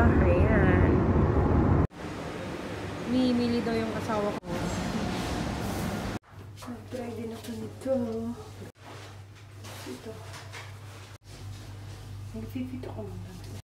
Ayan. Mimili daw yung asawa ko. Nag-try din ako nito. Ito. Nag-fit ako muna. Hi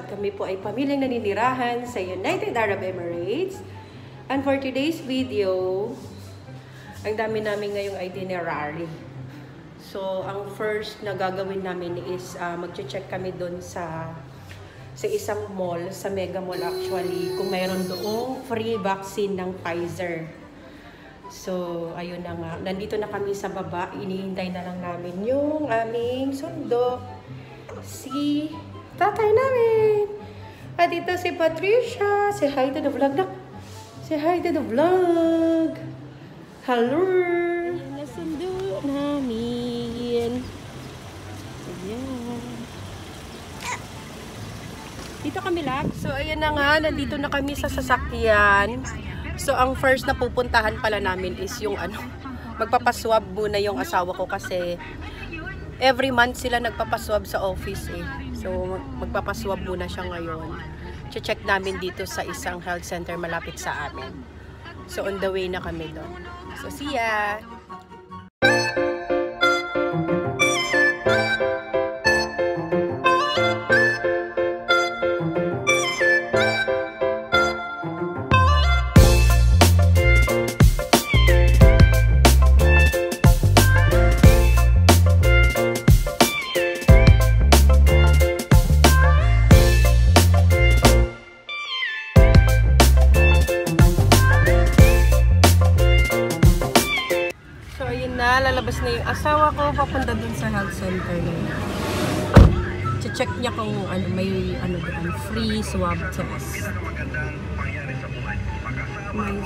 At kami po ay pamilyang naninirahan sa United Arab Emirates. And for today's video, ang dami namin ngayong itinerary. So, ang first na gagawin namin is uh, mag-check kami doon sa sa isang mall, sa Mega Mall actually, kung mayroon doong free vaccine ng Pfizer. So, ayun na nga. Nandito na kami sa baba. Inihintay na lang namin yung aming sundo. Si tatay namin. At ito si Patricia. Say hi to the vlog na. Say hi to the vlog. Hello. Ayan na sundo namin. Ayan. Dito kami lag. So, ayan na nga. Nandito na kami sa sasakyan. So, ang first na pupuntahan pala namin is yung ano, magpapaswab muna yung asawa ko kasi every month sila nagpapaswab sa office eh. So, magpapaswab muna siya ngayon. Che-check namin dito sa isang health center malapit sa amin. So, on the way na kami doon. So, see ya! Na. Lalabas na yung asawa ko. Papunta dun sa health center na yun. Che-check niya kung ano, may ano doon, free swab test. May.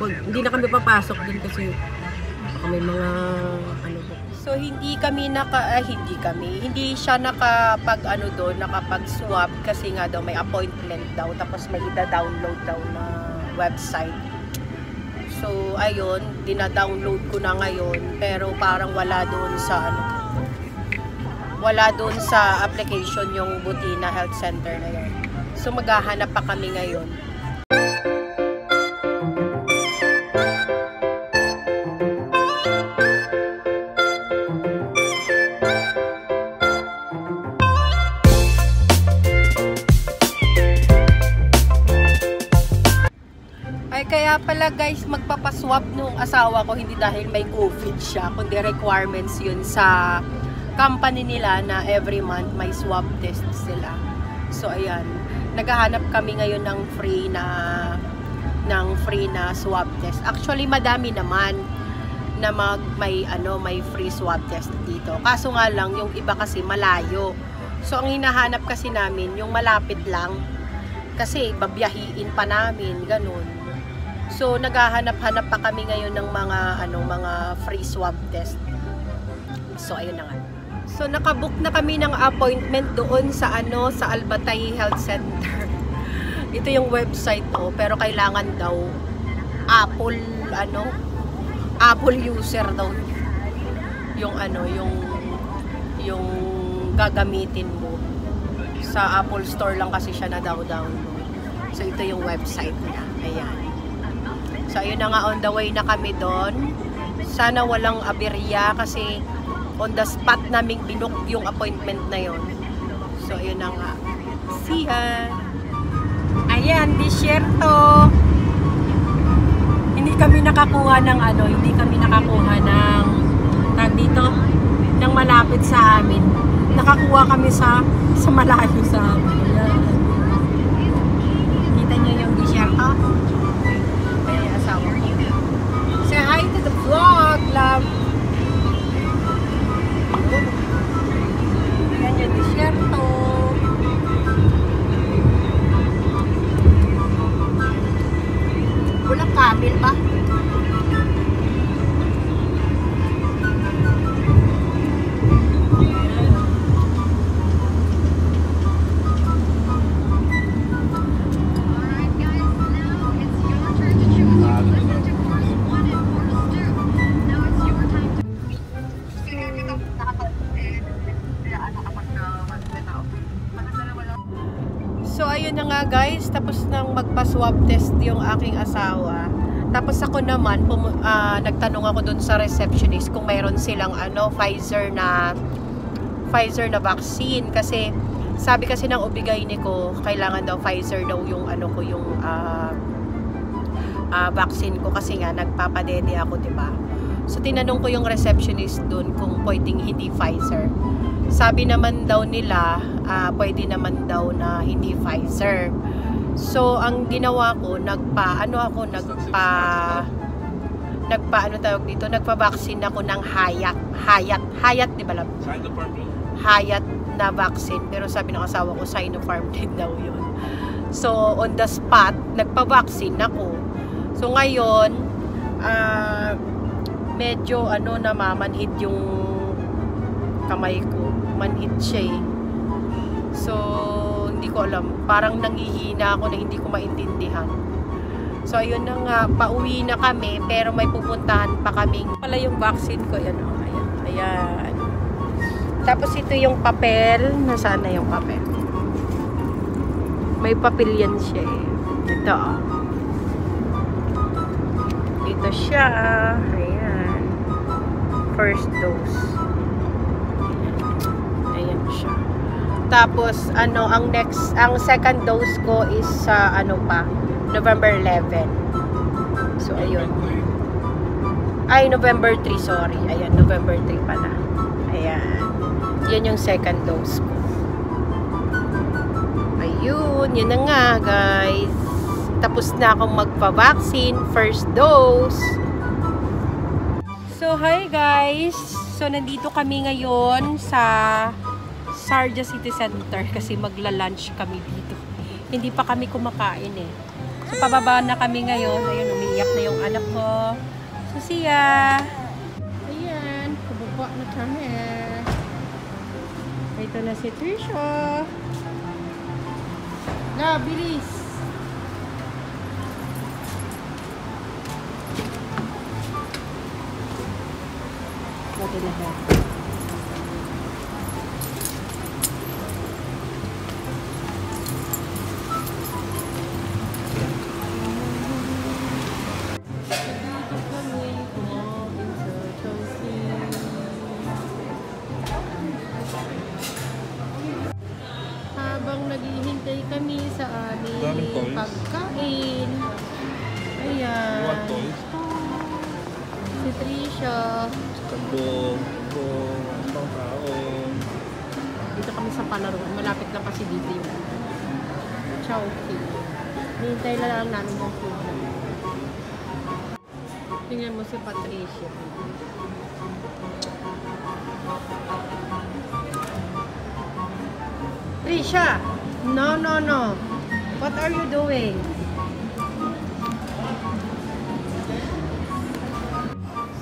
Wag, hindi na kami papasok dun kasi baka may mga ano doon. So, hindi kami naka, ah, hindi kami, hindi siya nakapag ano doon, nakapag swab kasi nga daw may appointment daw tapos may ida-download daw na website. So, ayun, dina-download ko na ngayon, pero parang wala doon sa ano, wala doon sa application yung Butina Health Center na yun. So, maghahanap pa kami ngayon. Kaya pala guys, magpapaswap nung asawa ko, hindi dahil may COVID siya, kundi requirements yun sa company nila na every month may swab test sila. So, ayan. Naghahanap kami ngayon ng free na ng free na swab test. Actually, madami naman na mag, may, ano, may free swab test dito. Kaso nga lang, yung iba kasi malayo. So, ang hinahanap kasi namin, yung malapit lang. Kasi, babiyahiin pa namin, ganun. So naghahanap-hanap pa kami ngayon ng mga ano mga free swab test. So ayun na nga. So nakabook na kami ng appointment doon sa ano sa Albatay Health Center. Ito yung website to pero kailangan daw Apple ano Apple user daw yung ano yung yung gagamitin mo sa Apple Store lang kasi siya na daw download. So ito yung website niya. Ayan. So, ayun na nga, on the way na kami doon. Sana walang aberya kasi on the spot naming binook yung appointment na yon. So, ayun na nga. See ya! Ayan, disyerto! Hindi kami nakakuha ng ano, hindi kami nakakuha ng tag dito, ng malapit sa amin. Nakakuha kami sa sa malayo sa amin. alam. Yan yung disyerto. Walang camel ba? Magpa-swab test yung aking asawa. Tapos ako naman, pumu- ah, nagtanong ako dun sa receptionist kung mayroon silang ano, Pfizer na Pfizer na vaccine. Kasi, sabi kasi ng ubigayni ko, kailangan daw Pfizer daw yung ano ko, yung ah, ah, vaccine ko. Kasi nga, nagpapadede ako, di ba So, tinanong ko yung receptionist dun kung pwedeng hindi Pfizer sabi naman daw nila ah, pwede naman daw na hindi Pfizer so ang ginawa ko nagpa ano ako nagpa nagpa ano tawag dito nagpa vaccine ako ng Hayat Hayat Hayat di ba lab? Hayat na vaccine pero sabi ng asawa ko Sinopharm din daw yun so on the spot nagpa vaccine ako so ngayon ah medyo ano namamanhid yung kamay ko. Manhid siya eh. So, ko alam. Parang nangihina ako na hindi ko maintindihan. So, ayun na nga. Pauwi na kami. Pero may pupuntahan pa kaming. Pala yung vaccine ko. Ayan. Oh, ayan. Ayan. Tapos ito yung papel. Nasaan na yung papel? May papel yan siya eh. Ito oh. Ito siya. Ayan. First dose. Tapos, ano, ang next, ang second dose ko is sa, ano pa, November 11. So, ayun. Ay, November 3, sorry. Ayan, November 3 pala. Ayan. Yan yung second dose ko. Ayun, yun na nga, guys. Tapos na akong magpa-vaccine. First dose. So, hi guys! So, nandito kami ngayon sa Sarja City Center kasi magla-lunch kami dito. Hindi pa kami kumakain eh. So, pababa na kami ngayon. Ayun, umiiyak na yung anak ko. Susia! Ayan, pababa na kami. Ito na si Trisha. Na, bilis! Lagi lahat. Nandito sa palaruan. Malapit lang kasi dito yung Chowking. Hintay na lang namin yung food na. Tingnan mo si Patricia. Trisha! No, no, no. What are you doing?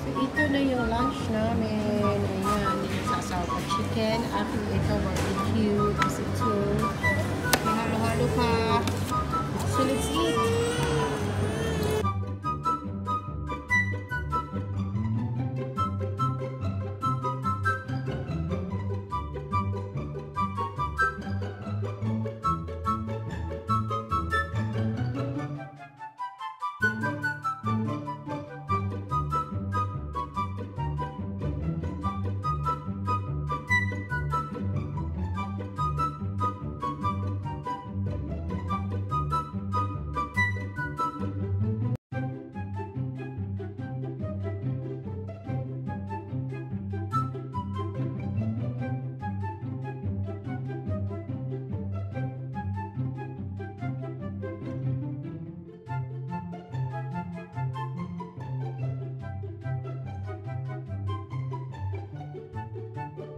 So, ito na yung lunch namin. Ayan, yung sasawa chicken. At ito, barbecue. Tapos ito,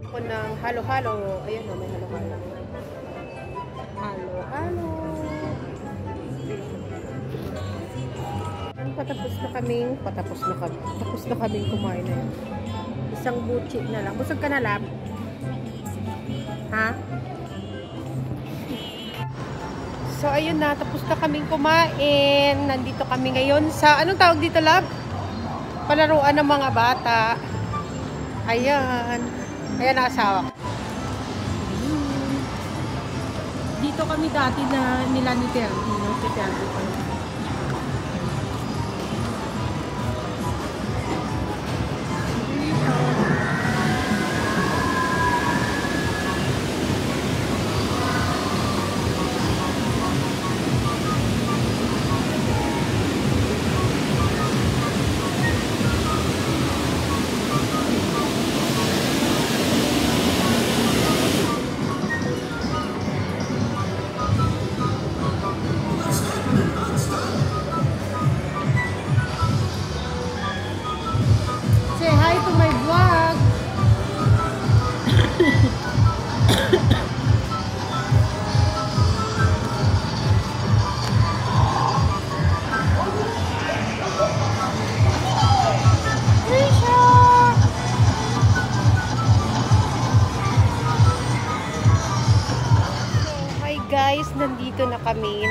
Ako ng halo-halo. Ayun o, may halo-halo. Halo-halo. patapos na kaming, patapos na kami, tapos na kaming kumain na yun. Isang buchi na lang. Busog ka na lang? Ha? So, ayun na. Tapos na kaming kumain. Nandito kami ngayon sa, anong tawag dito, lab? Palaruan ng mga bata. Ayan. Ayan ang asawa ko. Dito kami dati na nila ni Terry. No? Si Terry.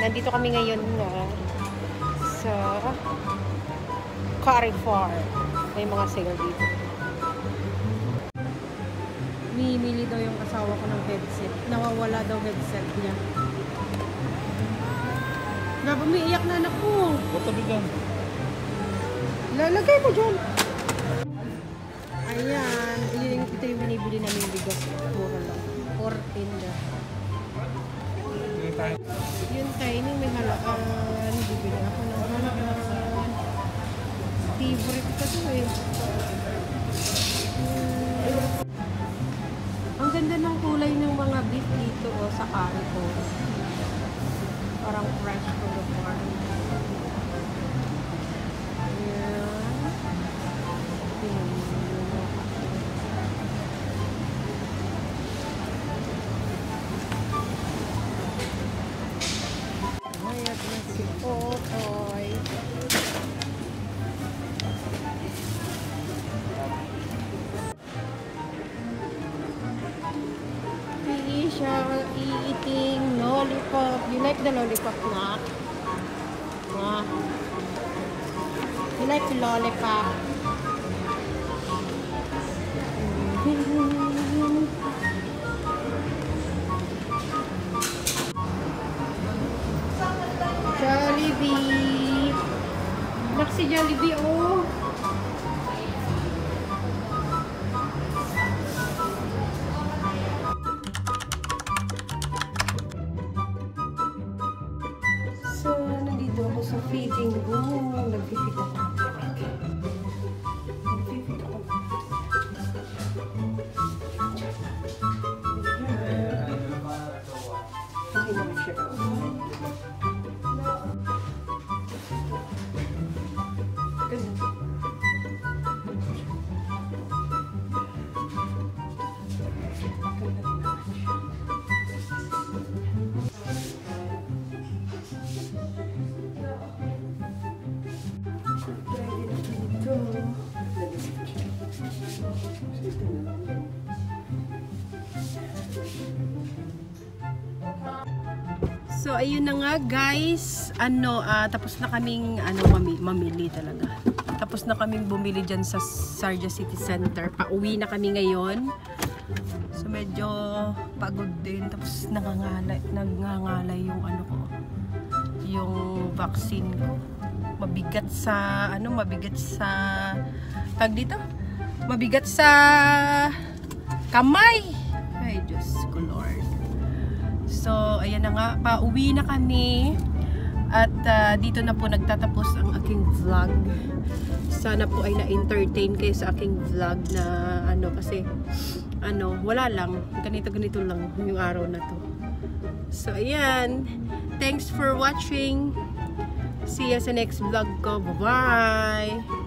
Nandito kami ngayon na sa Carrefour. May mga sale dito. Mimili daw yung asawa ko ng headset. Nawawala daw headset niya. Laba, umiiyak na anak ko. Ba't tabi ka? Lalagay mo dyan. Ayan. Ito yung binibili namin bigas. Mura lang. 14 na. Tayo. Yun kainin, may halaan. Bibili ako ng halaan. Favorite ko to eh. Hmm. Ang ganda ng kulay ng mga beef dito oh, sa Carico. Parang fresh from the lollipop. You like the lollipop na? Ah. You like the lollipop? Jollibee. Nak si Jollibee, oh. Ayun na nga guys, ano ah, tapos na kaming ano mami- mamili talaga. Tapos na kaming bumili diyan sa Sarja City Center. Pauwi na kami ngayon. So medyo pagod din tapos nangangalay nangangalay yung ano ko. Yung vaccine ko. Mabigat sa ano, mabigat sa tag dito. Mabigat sa kamay. Ay, Diyos ko ayan na nga, pauwi na kami. At ah, dito na po nagtatapos ang aking vlog. Sana po ay na-entertain kayo sa aking vlog na ano kasi ano, wala lang. Ganito-ganito lang yung araw na to. So, ayan. Thanks for watching. See you sa next vlog ko. Bye-bye!